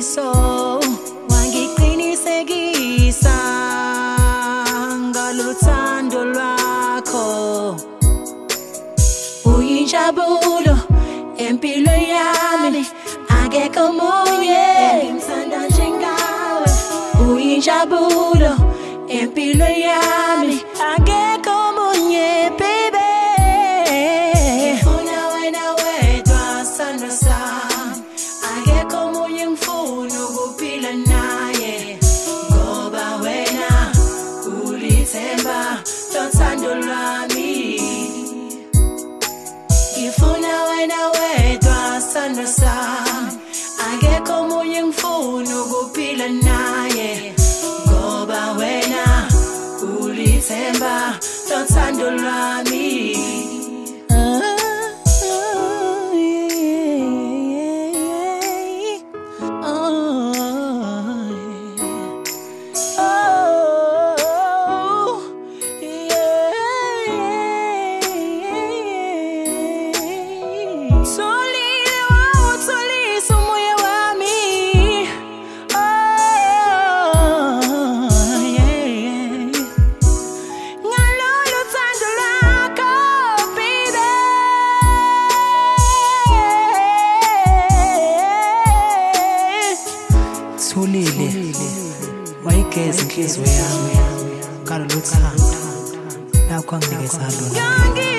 iso wangiqinisekisa ngoluthando lwakho uyinjabulo empilweni ulithemba lothando lwami. Ngifuna wena wedwa sandwa sami akekho omunye ngifuna ukuphila naye. Ngoba wena ulithemba lothando lwami inhliziyo yami ngalolu thando lakho anginikeza lona Ngangizwa